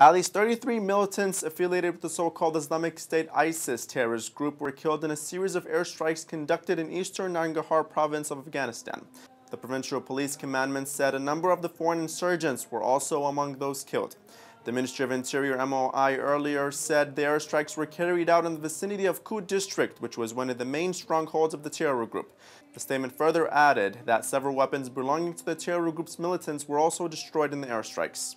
At least 33 militants affiliated with the so-called Islamic State ISIS terrorist group were killed in a series of airstrikes conducted in eastern Nangarhar province of Afghanistan. The provincial police commandment said a number of the foreign insurgents were also among those killed. The Ministry of Interior MOI earlier said the airstrikes were carried out in the vicinity of Kot district, which was one of the main strongholds of the terror group. The statement further added that several weapons belonging to the terror group's militants were also destroyed in the airstrikes.